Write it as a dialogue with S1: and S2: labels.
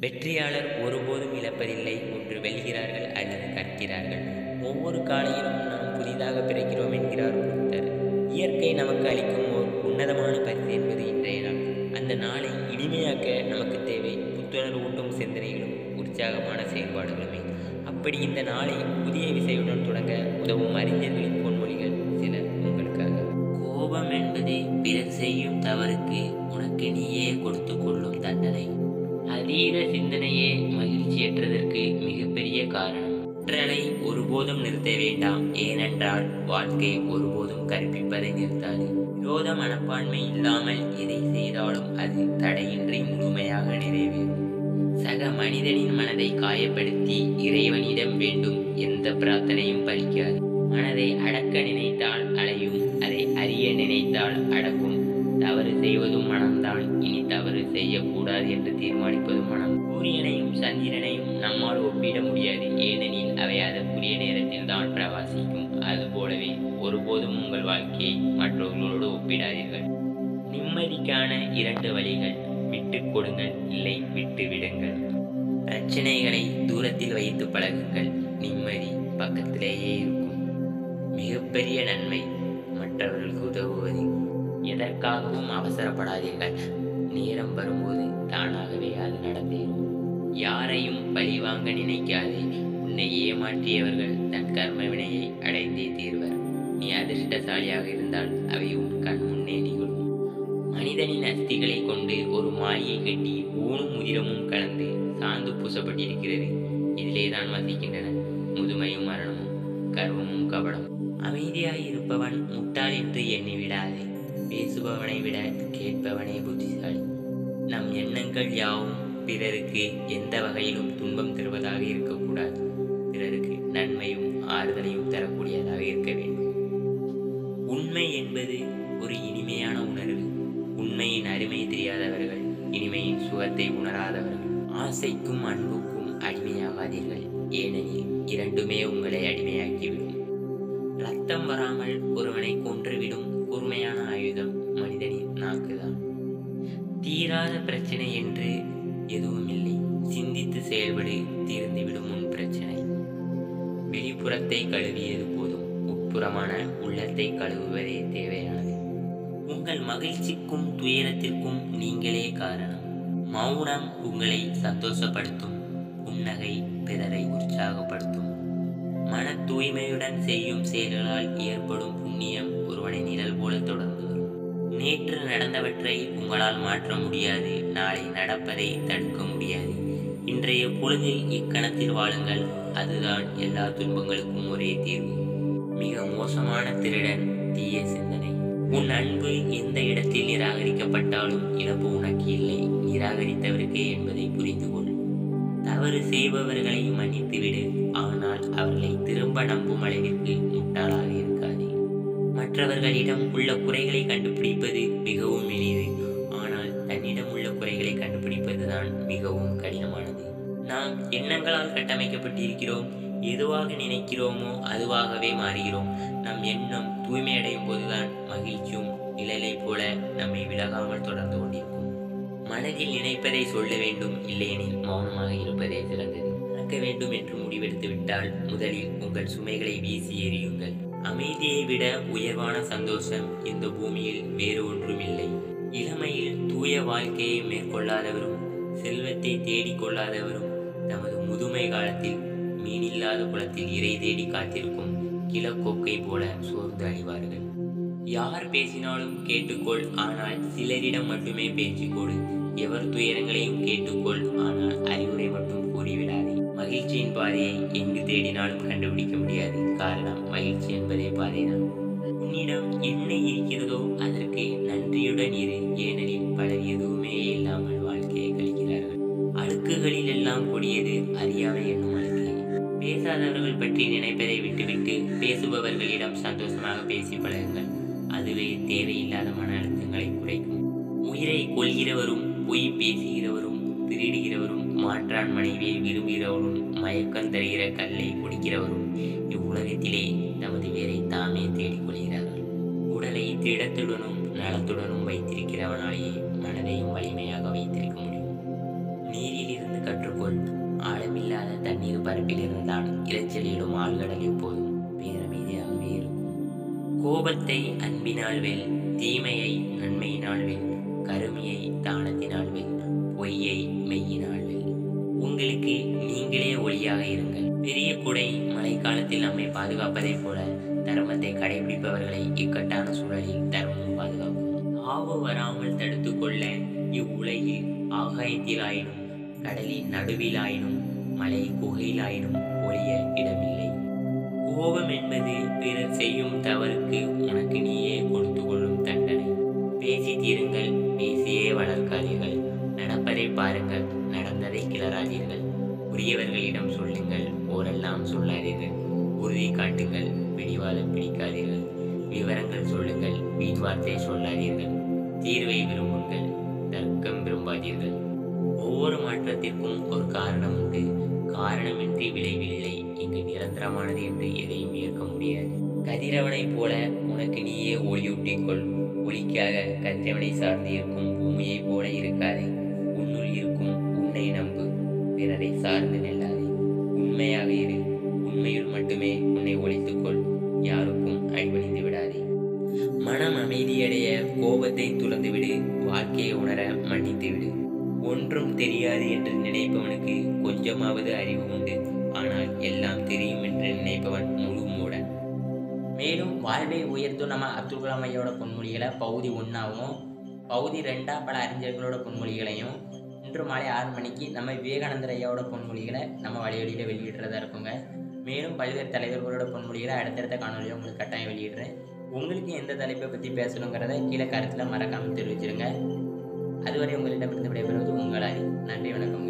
S1: வெற்றியாளர் ஒருபோதும் இழப்பதில்லை ஒன்று வெல்கிறார்கள் அல்லது கற்கிறார்கள். ஒவ்வொரு காலையிலும் நாம் புதிதாக பிறக்கிறோம் என்கிறார் புத்தர். இயற்கை நமக்கு அளிக்கும் ஓர் உன்னதமான பரிசு என்பது இன்றைய நாள். அந்த நாளை இனிமையாக்க நமக்கு தேவை புத்துணர்வு ஊட்டும் சிந்தனைகளும் உற்சாகமான செயல்பாடுகளுமே. அப்படி இந்த நாளை புதிய விசையுடன் தொடங்க உதவும் அறிஞர்களின் பொன்மொழிகள் சில உங்களுக்காக. கோபம் என்பது பிறர் செய்யும் தவறுக்கு உனக்கு நீயே கொடுத்து கொள்ளும் தண்டனை. அதீத சிந்தனையே மகிழ்ச்சியற்றதற்கு மிகப்பெரிய காரணம். கற்றலை ஒருபோதும் நிறுத்த வேண்டாம் ஏனென்றால் வாழ்க்கை ஒருபோதும் கற்பிப்பதை நிறுத்தாது. விரோத மனப்பான்மை இல்லாமல் எதை செய்தாலும் அது தடையின்றி முழுமையாக நிறைவேறும். சக மனிதனின் மனதை காயப்படுத்தி இறைவனிடம் வேண்டும் எந்த பிரார்த்தனையும் பலிக்காது. மனதை அடக்க நினைத்தால் அலையும் அதை அறிய நினைத்தால் அடக்கும் தவறு செய்வதும் மனம்தான். இனி தவறு செய்யக்கூடாது என்று தீர்மானிப்பதும் மனம். சூரியனையும் சந்திரனையும் நம்மால் ஒப்பிட முடியாது. ஏனெனில் அவை அதற்குரிய நேரத்தில் தான் பிரவாசிக்கும் அதுபோலவே ஒருபோதும் உங்கள் வாழ்க்கையை மற்றவர்களோடு ஒப்பிடாதீர்கள். நிம்மதிக்கான இரண்டு வழிகள். விட்டு கொடுங்கள் இல்லை விட்டு விடுங்கள். பிரச்சனைகளை தூரத்தில் வைத்து பழகுங்கள். நிம்மதி பக்கத்திலேயே இருக்கும். மிகப்பெரிய நன்மை மற்றவர்களுக்கு உதவுவது எதற்காகவும் அவசரப்படாதீர்கள். நேரம் வரும்போது தானாகவே அது நடந்தேறும். யாரையும் பழிவாங்க நினைக்காதே. உன்னை ஏமாற்றியவர்கள் தன் கர்ம வினையை அடைந்தே தீர்வர். நீ அதிர்ஷ்டசாலியாக இருந்தால் அவை உன் கண் முன்னே நிகழும். மனிதனின் அஸ்திகளை கொண்டு ஒரு மாயை கட்டி ஊனும் உதிரமும் கலந்து சாந்து பூசப்பட்டிருக்கிறது. இதிலே தான் வசிக்கின்றன. முதுமையும் மரணமும் கர்வமும் கபடம் அமைதியாய் இருப்பவன் முட்டாள் என்று எண்ணி விடாதே பேசுபவனை விட கேட்பவனே புத்திசாலி. நம் எண்ணங்கள் யாவும் பிறருக்கு எந்த வகையிலும் துன்பம் தருவதாக இருக்கக்கூடாது. பிறருக்கு நன்மையும் ஆறுதலையும் தரக்கூடியதாக இருக்க வேண்டும். உண்மை என்பது ஒரு இனிமையான உணர்வு. உண்மையின் அருமை தெரியாதவர்கள் இனிமையின் சுகத்தை உணராதவர்கள். ஆசைக்கும் அன்புக்கும் அடிமையாகாதீர்கள். ஏனெனில் இரண்டுமே உங்களை அடிமையாக்கிவிடும். ரத்தம் வராமல் ஒருவனை கொன்றுவிடும் பிரச்சனை என்று எதுவும் இல்லை. சிந்தித்து செயல்படு தீர்ந்துவிடும் உன் பிரச்சனை. வெளிப்புறத்தை கழுவியது போதும். உட்புறமான உள்ளத்தை கழுவுவதே தேவையானது. உங்கள் மகிழ்ச்சிக்கும் துயரத்திற்கும் நீங்களே காரணம். மௌனம் உங்களை சந்தோஷப்படுத்தும். புன்னகை பிறரை உற்சாகப்படுத்தும். மன தூய்மையுடன் செய்யும் செயல்களால் ஏற்படும் புண்ணியம் ஒருவனை நிழல் போல தொடர்ந்து நேற்று நடந்தவற்றை உங்களால் மாற்ற முடியாது. நாளை நடப்பதை தடுக்க முடியாது. இன்றைய பொழுதில் இக்கணத்தில் வாழுங்கள். அதுதான் எல்லா துன்பங்களுக்கும் ஒரே தீர்வு. மிக மோசமான திருடன் தீய சிந்தனை. உன் அன்பு எந்த இடத்தில் நிராகரிக்கப்பட்டாலும் இழப்பு உனக்கு இல்லை. நிராகரித்தவருக்கு என்பதை புரிந்து கொள் தவறு செய்பவர்களை மன்னித்துவிடு. ஆனால் அவர்களை திரும்ப நம்பும் அளவிற்கு முட்டாளாக மற்றவர்களிடம் உள்ள குறைகளை கண்டுபிடிப்பது மிகவும் எளிது. ஆனால் தன்னிடம் உள்ள குறைகளை கண்டுபிடிப்பதுதான் மிகவும் கடினமானது. நாம் எண்ணங்களால் கட்டமைக்கப்பட்டிருக்கிறோம். எதுவாக நினைக்கிறோமோ அதுவாகவே மாறுகிறோம். நம் எண்ணம் தூய்மையடையும் போதுதான் மகிழ்ச்சியும் நிழலை போல நம்மை விலகாமல் தொடர்ந்து கொண்டிருக்கும். மனதில் நினைப்பதை சொல்ல வேண்டும் இல்லையெனில் மௌனமாக இருப்பதே சிறந்தது. நடக்க வேண்டும் என்று முடிவெடுத்து விட்டால் முதலில் உங்கள் சுமைகளை வீசி எறியுங்கள். அமைதியை விட உயர்வான சந்தோஷம் இந்த பூமியில் வேறு ஒன்றும் இல்லை இளமையில் தூய வாழ்க்கையை மேற்கொள்ளாதவரும் செல்வத்தை தேடிக் கொள்ளாதவரும் தமது முதுமை காலத்தில் மீனில்லாத குளத்தில் இறை தேடி காத்திருக்கும் கிளக்கொக்கை போல சோர்ந்து அழிவார்கள். யார் பேசினாலும் கேட்டுக்கொள் ஆனால் சிலரிடம் மட்டுமே பேச்சுக்கொடு எவர் துயரங்களையும் கேட்டுக்கொள் ஆனால் அறிவுரை மட்டும் கூறிவிடாதே. மகிழ்ச்சியின் பாதையை எங்கு தேடினாலும் கண்டுபிடிக்க முடியாது. காரணம் மகிழ்ச்சி என்பதே பாதைதான். உன்னிடம் என்ன இருக்கிறதோ அதற்கு நன்றியுடன் இரு. ஏனெனில் பலர் எதுவுமே இல்லாமல் வாழ்க்கையை கழிக்கிறார்கள். அழுக்குகளில் எல்லாம் கொடியது அறியாமை என்னும் வாழ்க்கை. பேசாதவர்கள் பற்றி நினைப்பதை விட்டுவிட்டு பேசுபவர்களிடம் சந்தோஷமாக பேசி பழகுங்கள். அதுவே தேவையில்லாத மன அழுத்தங்களை குறைக்கும். உயிரை கொள்கிறவரும் பொய் பேசுகிறவரும் திருடுகிறவரும் மாற்றான் மனைவியை விரும்புகிறவரும் மயக்கம் தருகிற கல்லை குடிக்கிறவரும் இவ்வுலகத்திலே நமது வேரை தாமே தேடிக் கொள்கிறார்கள் உடலை திடத்துடனும் நலத்துடனும் வைத்திருக்கிறவனாலேயே மனதையும் வலிமையாக வைத்திருக்க முடியும். நீரிலிருந்து கற்றுக்கொள். ஆழமில்லாத தண்ணீர் பரப்பில் இருந்தால் இரைச்சலிடும் ஆழ்கடல் எப்போதும் பேரமைதியாகவே இருக்கும். கோபத்தை அன்பினால் வெல் தீமையை நன்மையினால் வெல் கருமையை தானத்தினால் வெல் பொய்யை மெய்யினால் வெல். உங்களுக்கு நீங்களே ஒளியாக இருங்கள். பெரிய குடை மழைக்காலத்தில் நம்மை பாதுகாப்பதைப் போல தர்மத்தை கடைபிடிப்பவர்களை இக்கட்டான சூழலில் தர்மம் பாதுகாக்கும். ஆவு வராமல் தடுத்து கொள்ள இவ்வுலகில் ஆகாயத்திலாயினும் கடலின் நடுவிலாயினும் மலை குகையிலாயினும் ஒளிய இடமில்லை. கோபம் என்பது பிறர் செய்யும் தவறுக்கு உனக்கு நீயே கொடுத்து கொள்ளும் தண்டனை. பேசி தீருங்கள் பேசியே வளர்க்காதீர்கள். நடப்பதை பாருங்கள். நடந்ததை கிளறாதீர்கள். உரியவர்களிடம் சொல்லுங்கள். ஓரெல்லாம் சொல்லாதீர்கள். உறுதி காட்டுங்கள். பிடிவாதம் பிடிக்காதீர்கள். விவரங்கள் சொல்லுங்கள். வீண் வார்த்தை சொல்லாதீர்கள். தீர்வை விரும்புங்கள். தர்க்கம் விரும்பாதீர்கள். ஒவ்வொரு மாற்றத்திற்கும் ஒரு காரணம் உண்டு. காரணமின்றி விளைவில்லை. இங்கு நிரந்தரமானது என்று எதையும் ஏற்க முடியாது. கதிரவனைப் போல உனக்கு நீயே ஒளியூட்டிக்கொள் ஒளிக்காக கதிரவனை சார்ந்து இருக்கும் பூமியைப் போல இருக்காதே. உன்னை நம்பு. பிறரை சார்ந்து நில்லாதே. உண்மையாக இரு. உண்மையில் மட்டுமே உன்னை ஒழித்துக்கொள். யாருக்கும் அடிபணிந்து விடாதே. மனம் அமைதியடைய கோபத்தை துறந்துவிடு. வாழ்க்கையை உணர மன்னித்து விடு ஒன்றும் தெரியாது என்று நினைப்பவனுக்கு கொஞ்சமாவது அறிவு உண்டு. ஆனால் எல்லாம் தெரியும் என்று நினைப்பவன் முழு மூடன்.
S2: மேலும் வாழ்வை உயர்த்தும் நம்ம அப்துல் கலாம் ஐயோட பொன்மொழிகளை பகுதி ஒன்றாகவும் பகுதி ரெண்டா பல அறிஞர்களோட பொன்மொழிகளையும் இன்று மாலை ஆறு மணிக்கு நம்ம விவேகானந்தர் ஐயாவோட பொன்மொழிகளை நம்ம வழிவழியில் வெளியிடுறதா இருக்குங்க. மேலும் பல்வேறு தலைவர்களோட பொன்மொழிகளை அடுத்தடுத்த காணொலியை உங்களுக்கு கட்டாயம் வெளியிடுறேன். உங்களுக்கு எந்த தலைப்பை பற்றி பேசணுங்கிறத கீழே கருத்தில் மறக்காமல் தெரிவிச்சிருங்க. அதுவரை உங்களிடமிருந்து விடைபெறுவது உங்களால். நன்றி வணக்கங்க